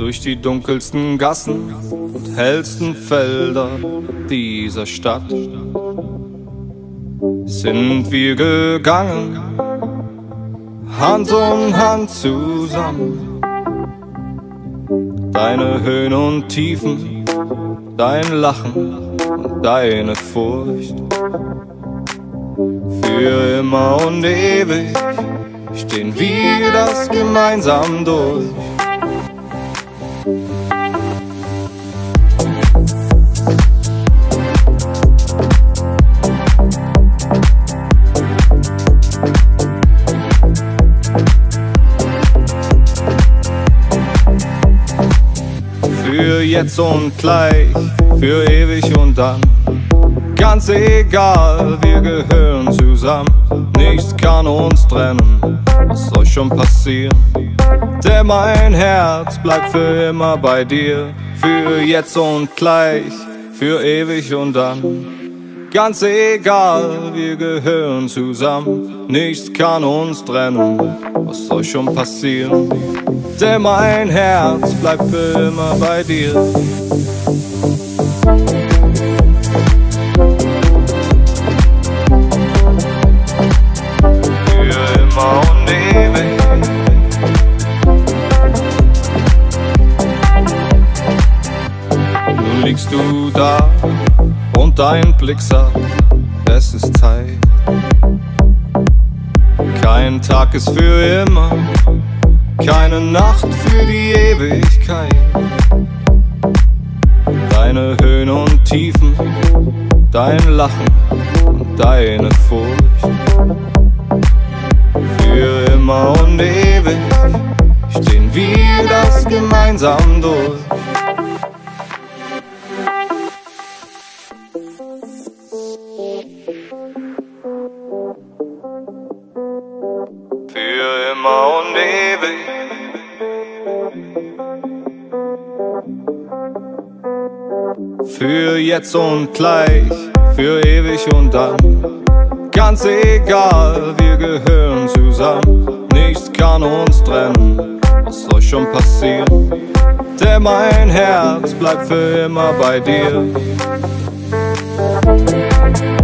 durch die dunkelsten Gassen und hellsten Felder dieser Stadt sind wir gegangen, Hand um Hand zusammen. Deine Höhen und Tiefen, dein Lachen und deine Furcht. Für immer und ewig stehen wir das gemeinsam durch. Für jetzt und gleich, für ewig und dann. Ganz egal, wir gehören zusammen. Nichts kann uns trennen, was soll schon passieren? Denn mein Herz bleibt für immer bei dir. Für jetzt und gleich, für ewig und dann. Ganz egal, wir gehören zusammen. Nichts kann uns trennen, was soll schon passieren? Denn mein Herz bleibt für immer bei dir. Für immer und Liegst du da und dein Blick sagt, es ist Zeit. Kein Tag ist für immer, keine Nacht für die Ewigkeit. Deine Höhen und Tiefen, dein Lachen und deine Furcht. Für immer und ewig stehen wir das gemeinsam durch. Für immer und ewig. Für jetzt und gleich, für ewig und dann. Ganz egal, wir gehören zusammen. Nichts kann uns trennen, was soll schon passieren? Denn mein Herz bleibt für immer bei dir. Thank